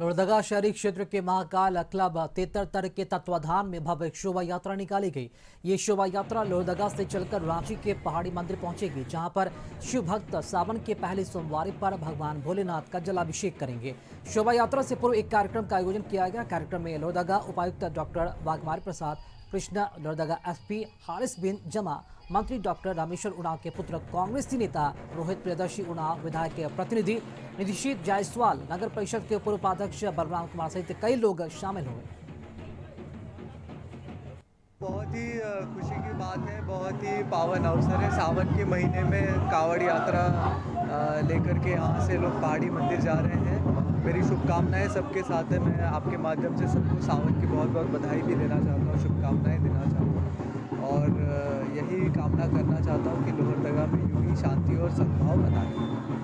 लोहरदगा शहरी क्षेत्र के महाकाल क्लब तेतरतर के तत्वाधान में भव्य शोभा यात्रा निकाली गई। ये शोभा यात्रा लोहरदगा से चलकर रांची के पहाड़ी मंदिर पहुंचेगी, जहाँ पर शिव भक्त सावन के पहले सोमवार पर भगवान भोलेनाथ का जलाभिषेक करेंगे। शोभा यात्रा से पूर्व एक कार्यक्रम का आयोजन किया गया। कार्यक्रम में लोहरदगा उपायुक्त डॉक्टर वाघमारी प्रसाद कृष्णा लोहरदगा एसपी हारिस बिन जमा, मंत्री डॉक्टर रामेश्वर उड़ाव के पुत्र कांग्रेसी नेता रोहित प्रियदर्शी उड़ाव विधायक के प्रतिनिधि निधिशीत जायसवाल, नगर परिषद के पूर्व उपाध्यक्ष बलराम कुमार सहित कई लोग शामिल हुए। बहुत ही खुशी की बात है, बहुत ही पावन अवसर है। सावन के महीने में कावड़ यात्रा लेकर के यहाँ से लोग पहाड़ी मंदिर जा रहे हैं। मेरी शुभकामनाएँ सबके साथ है। मैं आपके माध्यम से सबको सावन की बहुत बहुत बधाई भी देना चाहता हूँ, शुभकामनाएँ देना चाहता हूँ। और यही कामना करना चाहता हूँ कि लोहरदगा में यूँ ही शांति और सद्भाव बनाए।